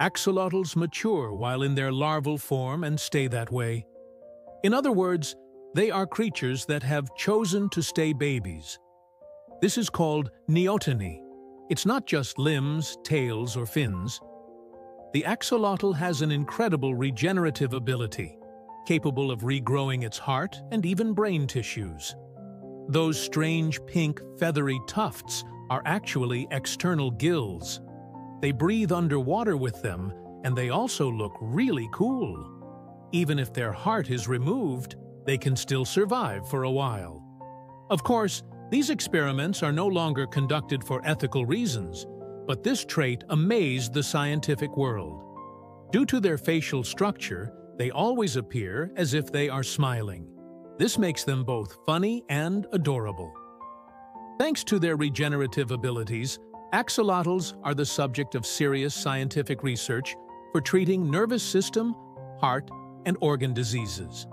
Axolotls mature while in their larval form and stay that way. In other words, they are creatures that have chosen to stay babies. This is called neoteny. It's not just limbs, tails, or fins. The axolotl has an incredible regenerative ability, capable of regrowing its heart and even brain tissues. Those strange pink feathery tufts are actually external gills. They breathe underwater with them, and they also look really cool. Even if their heart is removed, they can still survive for a while. Of course, these experiments are no longer conducted for ethical reasons, but this trait amazed the scientific world. Due to their facial structure, they always appear as if they are smiling. This makes them both funny and adorable. Thanks to their regenerative abilities, axolotls are the subject of serious scientific research for treating nervous system, heart, and organ diseases.